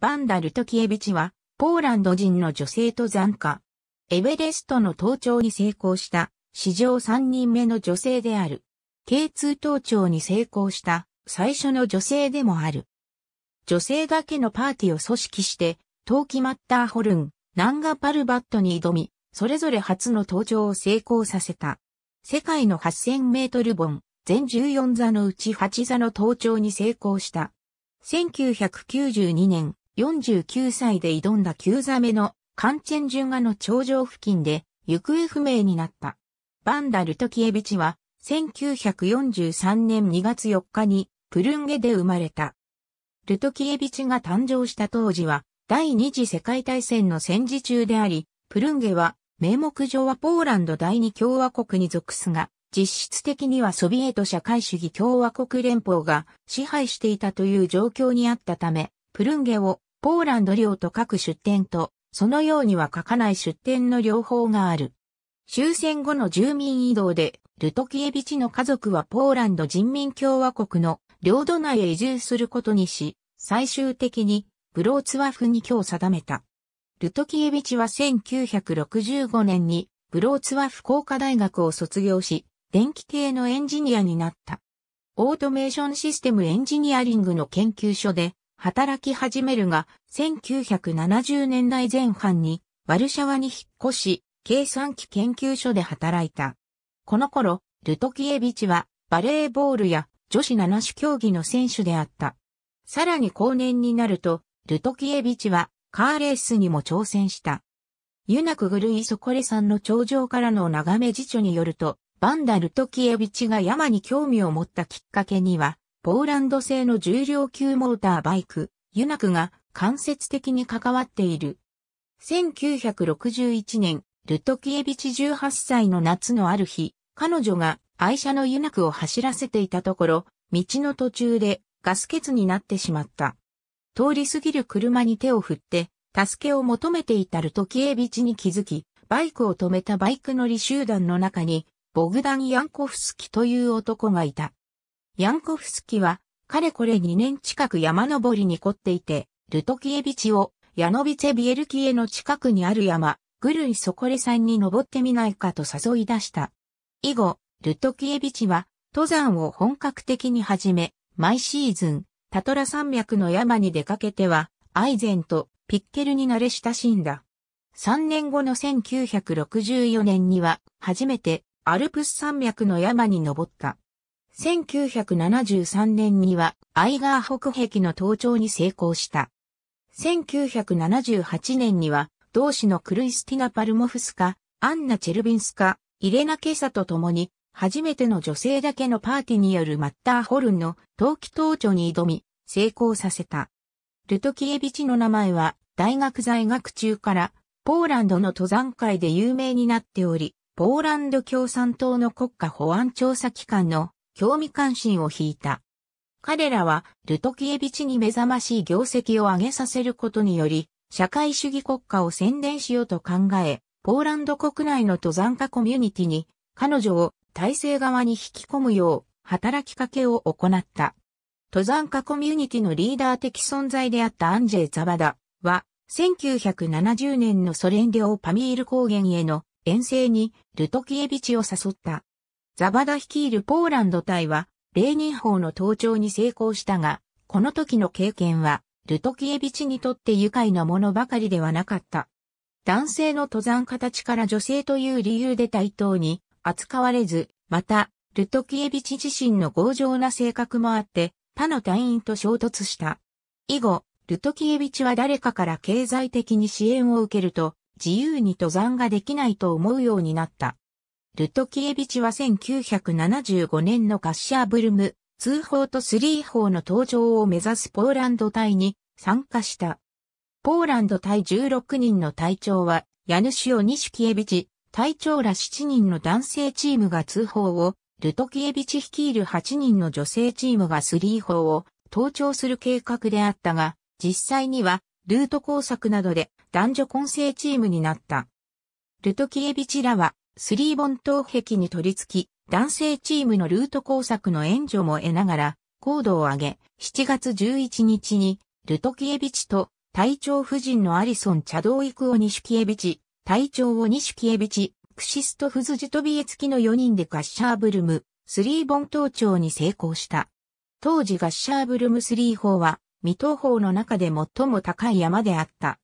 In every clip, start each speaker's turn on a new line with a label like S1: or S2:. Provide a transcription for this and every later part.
S1: バンダ・ルトキエビチは、ポーランド人の女性登山家。エベレストの登頂に成功した、史上3人目の女性である。K2 登頂に成功した最初の女性でもある。女性だけのパーティーを組織して、冬季マッターホルン、ナンガパルバットに挑み、それぞれ初の登頂を成功させた。世界の8000メートル本、全14座のうち8座の登頂に成功した。1992年、49歳で挑んだ9座目のカンチェンジュンガの頂上付近で行方不明になった。バンダ・ルトキエビチは1943年2月4日にプルンゲで生まれた。ルトキエビチが誕生した当時は第二次世界大戦の戦時中であり、プルンゲは名目上はポーランド第二共和国に属すが、実質的にはソビエト社会主義共和国連邦が支配していたという状況にあったため、プルンゲをポーランド領と書く出典と、そのようには書かない出典の両方がある。終戦後の住民移動で、ルトキエビチの家族はポーランド人民共和国の領土内へ移住することにし、最終的にブローツワフに居を定めた。ルトキエビチは1965年にブローツワフ工科大学を卒業し、電気系のエンジニアになった。オートメーションシステムエンジニアリングの研究所で働き始めるが、1970年代前半にワルシャワに引っ越し、計算機研究所で働いた。この頃、ルトキエビチはバレーボールや女子七種競技の選手であった。さらに後年になると、ルトキエビチはカーレースにも挑戦した。ユナクグルイソコレさんの頂上からの眺め辞書によると、バンダ・ルトキエビチが山に興味を持ったきっかけには、ポーランド製の重量級モーターバイク、ユナクが間接的に関わっている。1961年、ルトキエビチ18歳の夏のある日、彼女が愛車のユナクを走らせていたところ、道の途中でガス欠になってしまった。通り過ぎる車に手を振って、助けを求めていたルトキエビチに気づき、バイクを止めたバイク乗り集団の中に、ボグダン・ヤンコフスキという男がいた。ヤンコフスキは、かれこれ2年近く山登りに凝っていて、ルトキエビチをヤノビツェビエルキエの近くにある山、グルイソコレ山に登ってみないかと誘い出した。以後、ルトキエビチは登山を本格的に始め、毎シーズン、タトラ山脈の山に出かけては、アイゼンとピッケルに慣れ親しんだ。3年後の1964年には、初めてアルプス山脈の山に登った。1973年には、アイガー北壁の登頂に成功した。1978年には、同志のクルイスティナ・パルモフスカ、アンナ・チェルビンスカ、イレナ・ケサと共に、初めての女性だけのパーティーによるマッターホルンの冬季登頂に挑み、成功させた。ルトキエビチの名前は、大学在学中から、ポーランドの登山界で有名になっており、ポーランド共産党の国家保安調査機関の興味関心を引いた。彼らは、ルトキエビチに目覚ましい業績を上げさせることにより、社会主義国家を宣伝しようと考え、ポーランド国内の登山家コミュニティに彼女を体制側に引き込むよう働きかけを行った。登山家コミュニティのリーダー的存在であったアンジェイ・ザバダは、1970年のソ連領パミール高原への遠征にルトキエビチを誘った。ザバダ率いるポーランド隊は、レーニン法の登頂に成功したが、この時の経験はルトキエビチにとって愉快なものばかりではなかった。男性の登山家たちから女性という理由で対等に扱われず、また、ルトキエビチ自身の強情な性格もあって、他の隊員と衝突した。以後、ルトキエビチは誰かから経済的に支援を受けると、自由に登山ができないと思うようになった。ルトキエビチは1975年のカッシャーブルム2砲と3砲の登場を目指すポーランド隊に参加した。ポーランド隊16人の隊長は、ヤヌシオ・ニシキエビチ、隊長ら7人の男性チームが通報を、ルトキエビチ率いる8人の女性チームが3砲を登頂する計画であったが、実際には、ルート工作などで男女混成チームになった。ルトキエビチらは、スリーボン島壁に取り付き、男性チームのルート工作の援助も得ながら、高度を上げ、7月11日に、ルトキエビチと隊長夫人のアリソン・チャドウィク・オニシキエビチ、隊長オニシキエビチ、クシストフズジトビエ付きの4人でガッシャーブルム、スリーボン登頂に成功した。当時ガッシャーブルムスリー峰は、未東峰の中で最も高い山であった。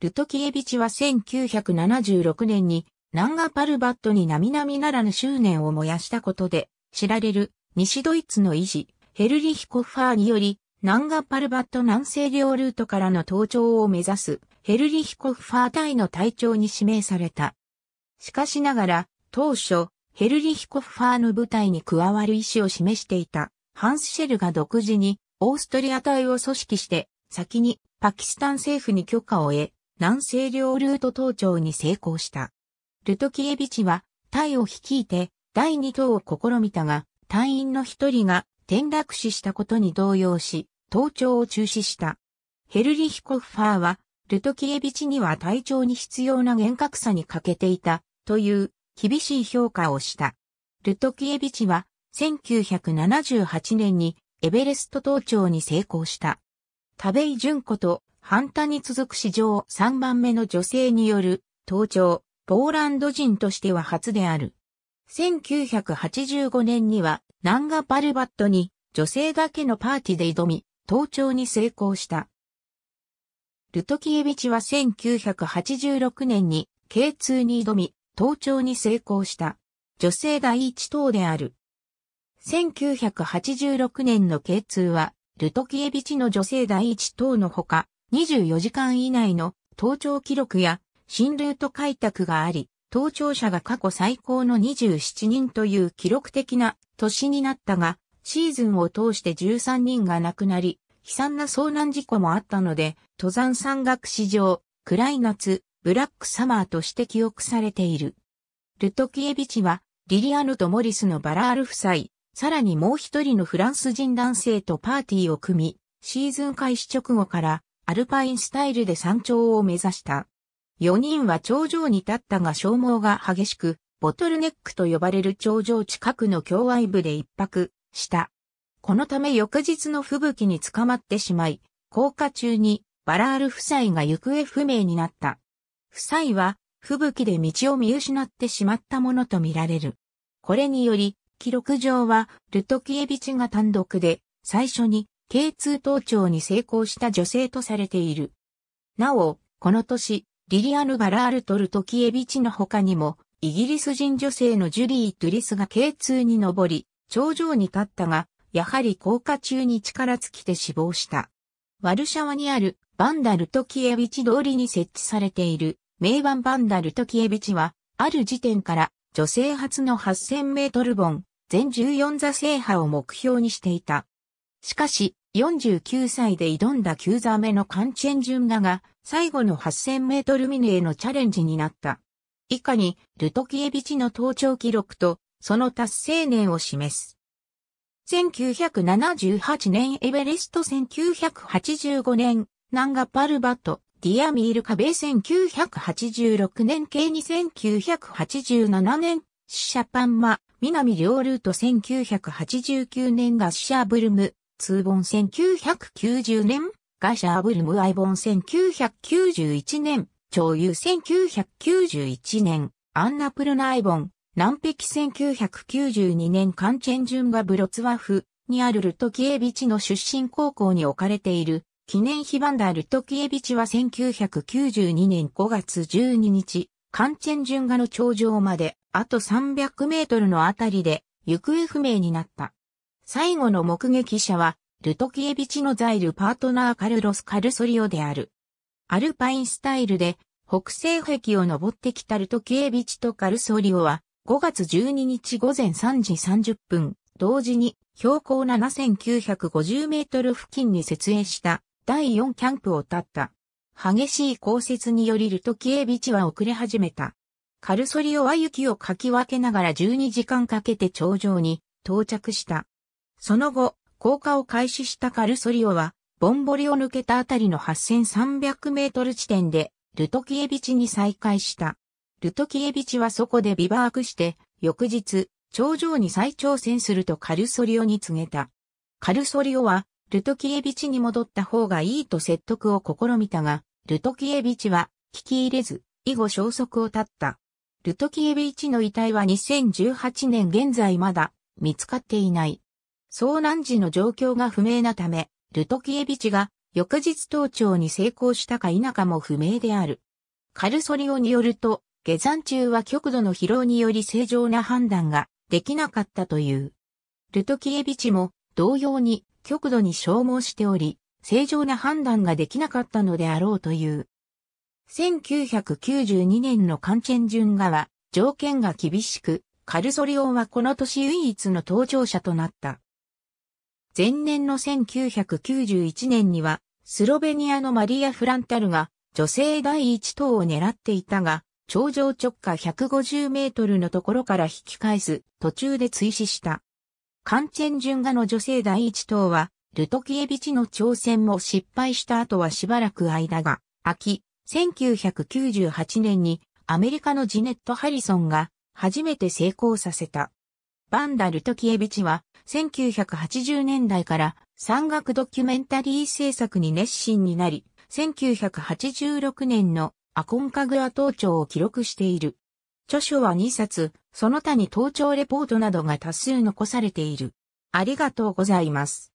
S1: ルトキエビチは1976年にナンガパルバットに並々ならぬ執念を燃やしたことで知られる西ドイツの医師ヘルリヒコファーによりナンガパルバット南西両ルートからの登頂を目指すヘルリヒコファー隊の隊長に指名された。しかしながら当初ヘルリヒコファーの部隊に加わる意思を示していたハンスシェルが独自にオーストリア隊を組織して先にパキスタン政府に許可を得南西両ルート登頂に成功した。ルトキエビチは隊を率いて第二島を試みたが、隊員の一人が転落死したことに動揺し、登頂を中止した。ヘルリヒコファーは、ルトキエビチには体調に必要な厳格さに欠けていた、という厳しい評価をした。ルトキエビチは、1978年にエベレスト登頂に成功した。田部井純子と反対に続く史上3番目の女性による登頂、ポーランド人としては初である。1985年にはナンガパルバットに女性だけのパーティーで挑み、登頂に成功した。ルトキエビチは1986年に K2 に挑み、登頂に成功した。女性第一等である。1986年の K2 は、ルトキエビチの女性第一等のほか、24時間以内の登頂記録や新ルート開拓があり、登頂者が過去最高の27人という記録的な年になったが、シーズンを通して13人が亡くなり、悲惨な遭難事故もあったので、登山山岳史上、暗い夏、ブラックサマーとして記憶されている。ルトキエビチは、リリアヌとモリスのバラール夫妻、さらにもう一人のフランス人男性とパーティーを組み、シーズン開始直後からアルパインスタイルで山頂を目指した。4人は頂上に立ったが消耗が激しく、ボトルネックと呼ばれる頂上近くの共愛部で一泊した。このため翌日の吹雪に捕まってしまい、降下中にバラール夫妻が行方不明になった。夫妻は吹雪で道を見失ってしまったものとみられる。これにより、記録上はルトキエビチが単独で最初に K2 登頂に成功した女性とされている。なお、この年、リリアヌ・バラールトルトキエビチの他にも、イギリス人女性のジュリー・トゥリスが K2 に登り、頂上に立ったが、やはり降下中に力尽きて死亡した。ワルシャワにあるバンダルトキエビチ通りに設置されている名盤バンダルトキエビチは、ある時点から女性初の8000メートル本、全14座制覇を目標にしていた。しかし、49歳で挑んだ9座目のカンチェンジュンガが最後の8000メートルミニへのチャレンジになった。以下にルトキエビチの登頂記録とその達成年を示す。1978年エベレスト1985年ナンガパルバットディアミールカベ1986年系2987年シャパンマ南両ルート1989年ガッシャーブルムツーボン1990年、ガシャーブルムアイボン1991年、超優1991年、アンナプルナイボン、南壁1992年カンチェンジュンガブロツワフにあるルトキエビチの出身高校に置かれている記念碑バンダルトキエビチは1992年5月12日、カンチェンジュンガの頂上まであと300メートルのあたりで行方不明になった。最後の目撃者は、ルトキエビチのザイルパートナーカルロス・カルソリオである。アルパインスタイルで北西壁を登ってきたルトキエビチとカルソリオは5月12日午前3時30分、同時に標高7950メートル付近に設営した第4キャンプを立った。激しい降雪によりルトキエビチは遅れ始めた。カルソリオは雪をかき分けながら12時間かけて頂上に到着した。その後、降下を開始したカルソリオは、ボンボリを抜けたあたりの8300メートル地点で、ルトキエビチに再開した。ルトキエビチはそこでビバークして、翌日、頂上に再挑戦するとカルソリオに告げた。カルソリオは、ルトキエビチに戻った方がいいと説得を試みたが、ルトキエビチは聞き入れず、以後消息を絶った。ルトキエビチの遺体は2018年現在まだ見つかっていない。遭難時の状況が不明なため、ルトキエビチが翌日登頂に成功したか否かも不明である。カルソリオによると、下山中は極度の疲労により正常な判断ができなかったという。ルトキエビチも同様に極度に消耗しており、正常な判断ができなかったのであろうという。1992年のカンチェンジュンガは条件が厳しく、カルソリオンはこの年唯一の登場者となった。前年の1991年には、スロベニアのマリア・フランタルが女性第一等を狙っていたが、頂上直下150メートルのところから引き返す途中で追死した。カンチェンジュンガの女性第一等は、ルトキエビチの挑戦も失敗した後はしばらく間が空き、1998年にアメリカのジネット・ハリソンが初めて成功させた。バンダ・ルトキエビチは1980年代から山岳ドキュメンタリー制作に熱心になり、1986年のアコンカグア盗聴を記録している。著書は2冊、その他に盗聴レポートなどが多数残されている。ありがとうございます。